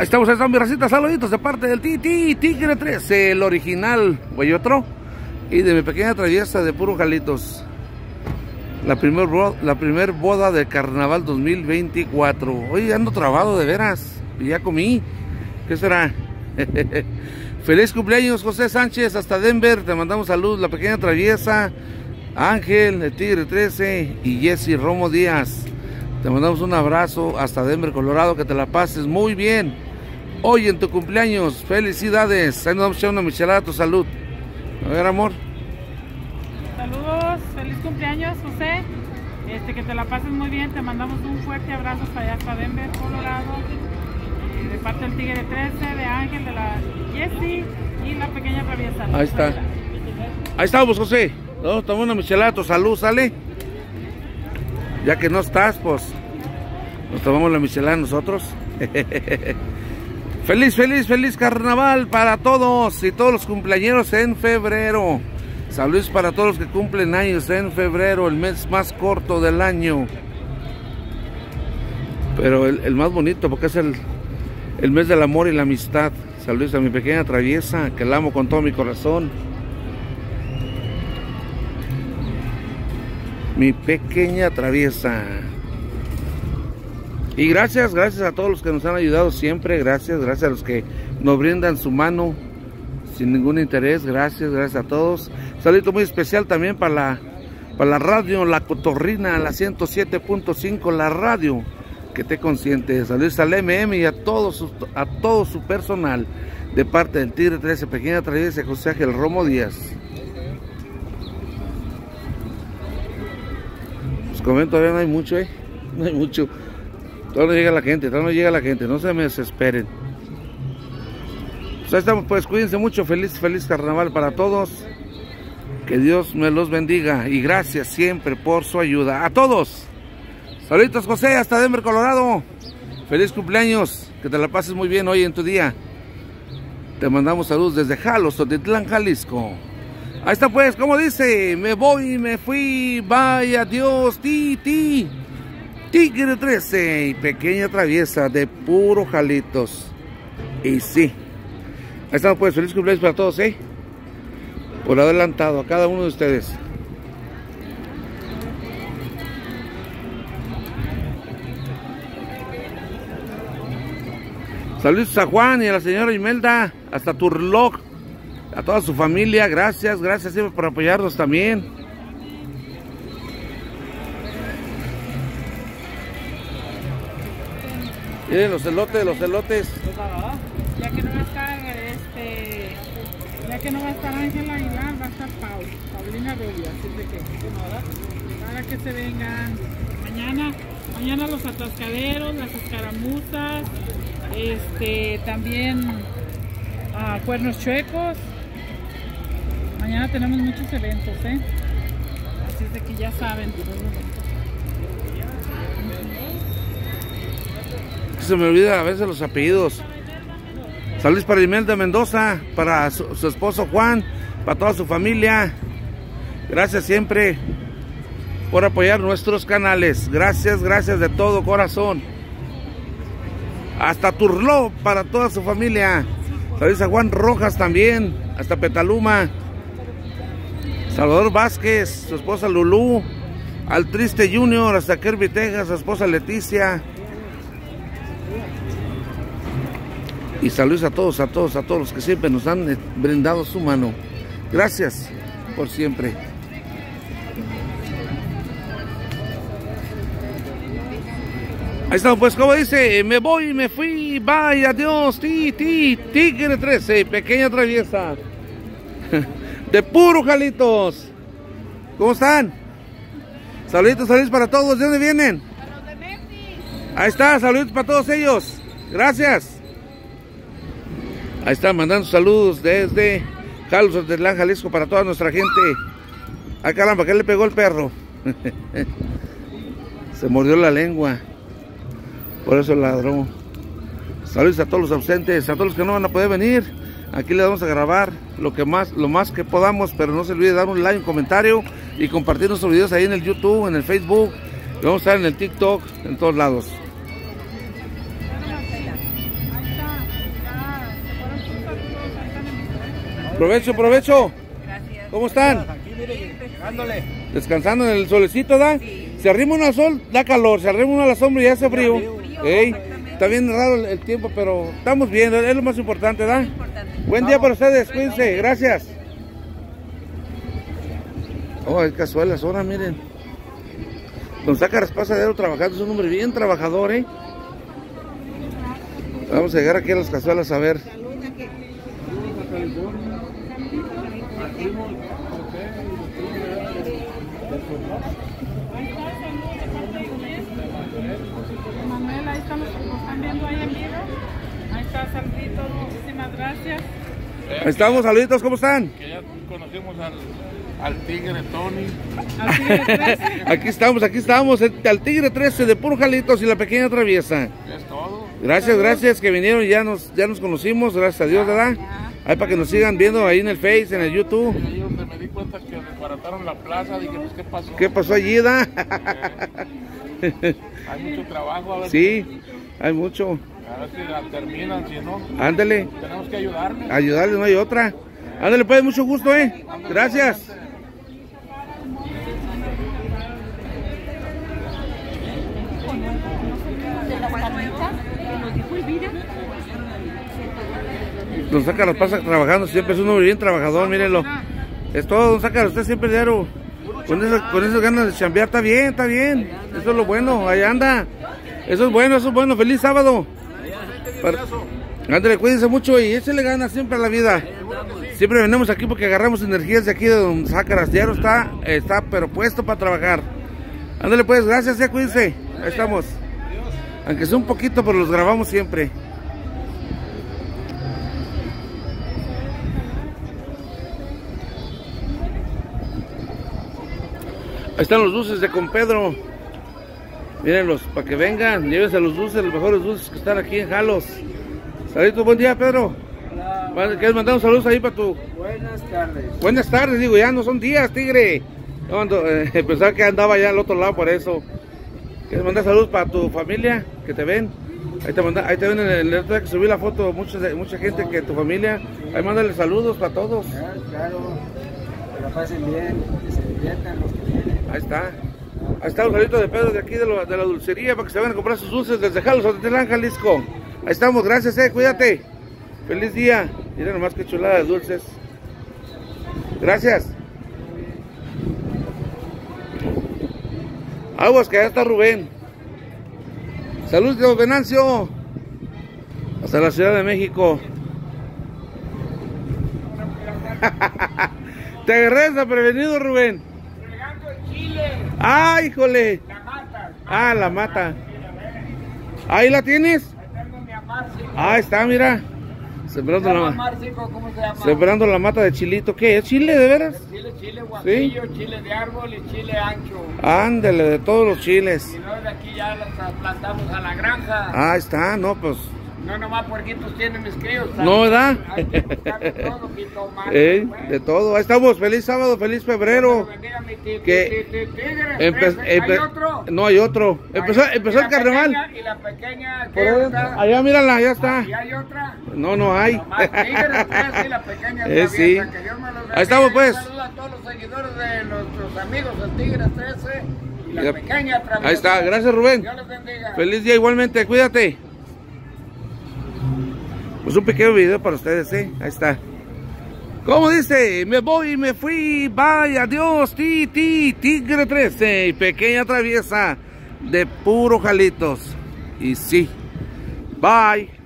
Estamos, ahí están mis racitas, saluditos de parte del Titi, Tigre 13, el original, güey otro. Y de mi pequeña traviesa de puro jalitos. La primer, la primer boda de carnaval 2024. Hoy ando trabado de veras. Y ya comí. ¿Qué será? Feliz cumpleaños, José Sánchez, hasta Denver. Te mandamos salud, la pequeña traviesa. Ángel, el Tigre 13 y Jesse Romo Díaz. Te mandamos un abrazo hasta Denver, Colorado. Que te la pases muy bien. Hoy en tu cumpleaños. Felicidades. Ahí nos damos una michelada a tu salud. A ver, amor. Saludos. Feliz cumpleaños, José. Este, que te la pases muy bien. Te mandamos un fuerte abrazo hasta allá, hasta Denver, Colorado. Eh, de parte del Tigre 13, de Ángel, de la Jessie y la pequeña traviesa. Ahí está. Ahí estamos, José. No, toma una michelada, tu salud, sale. Ya que no estás, pues nos tomamos la michelada nosotros. feliz, feliz, feliz carnaval para todos y todos los cumpleaños en febrero. Saludos para todos los que cumplen años en febrero, el mes más corto del año. Pero el, más bonito porque es el, el mes del amor y la amistad. Saludos a mi pequeña traviesa, que la amo con todo mi corazón. mi pequeña traviesa. Y gracias, gracias a todos los que nos han ayudado siempre, gracias, gracias a los que nos brindan su mano sin ningún interés, gracias, gracias a todos. Saludo muy especial también para la, para la radio La Cotorrina, la 107.5, la radio que te consiente. Saludos al MM y a todo su, a todo su personal de parte del Tigre 13, pequeña traviesa José Ángel Romo Díaz. comento, todavía no hay mucho, ¿eh? No hay mucho. Todavía no llega la gente, todavía no llega la gente, no se me desesperen. Pues ahí estamos, pues cuídense mucho, feliz, feliz carnaval para todos. Que Dios me los bendiga y gracias siempre por su ayuda. A todos. Saludos José, hasta Denver, Colorado. Feliz cumpleaños, que te la pases muy bien hoy en tu día. Te mandamos saludos desde Jalos, Otitlán, Jalisco. Ahí está pues, como dice, me voy, me fui, vaya Dios, ti, ti. Tigre 13 y pequeña traviesa de puro jalitos. Y sí. Ahí estamos pues, feliz cumpleaños para todos, ¿eh? Por adelantado a cada uno de ustedes. Saludos a Juan y a la señora Imelda, hasta Turlock a toda su familia, gracias, gracias siempre por apoyarnos también. Miren los elotes, los elotes. Ya que no va a estar, este, ya que no va a estar Ángela Aguilar, va a estar Paul, Paulina Rubio, así de que, para que se vengan mañana, mañana los atascaderos, las escaramuzas, este, también ah, cuernos chuecos, Mañana tenemos muchos eventos, ¿eh? Así de que ya saben. Se me olvida a veces los apellidos. Saludos para Imelda Mendoza, para su, esposo Juan, para toda su familia. Gracias siempre por apoyar nuestros canales. Gracias, gracias de todo corazón. Hasta Turló para toda su familia. Saludos a Juan Rojas también, hasta Petaluma. Salvador Vázquez, su esposa Lulú, al Triste Junior, hasta Kirby, Texas, su esposa Leticia. Y saludos a todos, a todos, a todos los que siempre nos han brindado su mano. Gracias por siempre. Ahí estamos, pues, como dice, me voy, me fui, bye, adiós, ti, ti, tigre 13, pequeña traviesa. de puro Jalitos. ¿Cómo están? Saluditos, saludos para todos. ¿De dónde vienen? Ahí está, saludos para todos ellos. Gracias. Ahí están mandando saludos desde Jalos de Jalisco para toda nuestra gente. Ah, caramba, ¿qué le pegó el perro? Se mordió la lengua. Por eso ladró. Saludos a todos los ausentes, a todos los que no van a poder venir. Aquí le vamos a grabar lo que más, lo más que podamos, pero no se olvide dar un like, un comentario y compartir nuestros videos ahí en el YouTube, en el Facebook. Vamos a estar en el TikTok, en todos lados. Provecho, provecho. Gracias. ¿Cómo están? Aquí, mire, dándole. Descansando en el solecito, ¿da? Sí. Se arrima uno al sol, da calor. Se arrima uno a la sombra y hace frío. frío, Ey, está bien raro el, tiempo, pero estamos bien. Es lo más importante, ¿da? Importante. Buen día para ustedes, cuídense, gracias. Oh, hay cazuelas ahora, miren. Don Zácaras pasa de trabajando, es un hombre bien trabajador, ¿eh? Vamos a llegar aquí a las cazuelas a ver. Manuel, ahí están los que nos están viendo ahí en vivo. Ahí está muchísimas gracias. Ahí estamos, saluditos, ¿cómo están? Que ya conocimos al, al tigre Tony. Al Tigre 13. Aquí estamos, aquí estamos, el- al Tigre 13 de Puro Jalitos y la Pequeña Traviesa. Es todo. Gracias, gracias que vinieron y ya nos, ya nos conocimos, gracias a Dios, ¿verdad? Ahí para que nos sigan viendo ahí en el Face, en el YouTube. Cuenta que desbarataron la plaza, dije, pues, ¿qué pasó? ¿Qué pasó allí, da? Hay mucho trabajo, a ver, Sí, hay mucho. a ver si la terminan, si no, Ándale, tenemos que ayudarles. ayudarles, no hay otra. Ándale, pues, mucho gusto, ¿eh? Gracias. Don Sácaros pasa trabajando, siempre es un hombre bien trabajador, mírenlo. Es todo, Don Sácaros, usted siempre diario. Con esas, ganas de chambear, está bien, está bien. Eso es lo bueno, ahí anda. Eso es bueno, eso es bueno. Feliz sábado. Ándale, cuídense mucho y échale ganas siempre a la vida. Siempre venimos aquí porque agarramos energías de aquí de Don Zácaras. Diario está, está pero puesto para trabajar. Ándale pues, gracias, ya cuídense. Ahí estamos. Aunque sea un poquito, pero los grabamos siempre. Ahí están los dulces de Con Pedro. Mírenlos, para que vengan, llévense los dulces, los mejores dulces que están aquí en Jalos. Saludos, buen día, Pedro. ¿Quieres mandar un saludo ahí para tu... Buenas tardes. Buenas tardes, digo, ya no son días, tigre. Yo ando, eh, pensaba que andaba ya al otro lado por eso. ¿Quieres mandar saludos para tu familia que te ven? Ahí te, manda, ahí te ven en el, que subí la foto, mucha, mucha gente que tu familia. Ahí mándale saludos para todos. Claro, que la pasen bien, que se diviertan los que vienen. Ahí está. Ahí está saludito de Pedro de aquí de, la dulcería para que se vayan a comprar sus dulces desde Jalos, Otetlán, Jalisco. Ahí estamos, gracias, eh, cuídate. Feliz día. Mira nomás qué chulada de dulces. Gracias. Aguas, que allá está Rubén. Saludos, Venancio. Hasta la Ciudad de México. Te agarré prevenido, Rubén. ¡Ay, híjole! Ah, la mata. ¿Ahí la tienes? Ahí está, mira. Sembrando la, ma- ¿Cómo se llama? sembrando la mata de chilito. ¿Qué? ¿Es chile de veras? Chile, chile guajillo, chile de árbol y chile ancho. Ándale, de todos los chiles. Y luego de aquí ya los trasplantamos a la granja. Ahí está, no, pues. No nomás puerquitos tienen mis críos. No, ¿verdad? Hay que buscarle todo, jitomate, Eh, pues. de todo. Ahí estamos. Feliz sábado, feliz febrero. Que ¿Hay otro? No hay otro. Empezó, Ahí. empezó el carnaval. Y la pequeña, Por ¿qué ahí- está? allá, mírala, ya está. ¿Y hay otra? No, no hay. Nomás tigres, pues, y la pequeña Eh, traviesa, sí. que Dios me los. Ahí estamos, pues. Un saludo a todos los seguidores de nuestros amigos del Tigre 13 y la pequeña traviesa. Ahí está. Gracias, Rubén. Dios les bendiga. Feliz día igualmente, cuídate. Pues un pequeño video para ustedes, ¿eh? Ahí está. ¿Cómo dice? Me voy, me fui, bye, adiós, ti, ti, tigre 13, y pequeña traviesa de puro jalitos. Y sí, bye.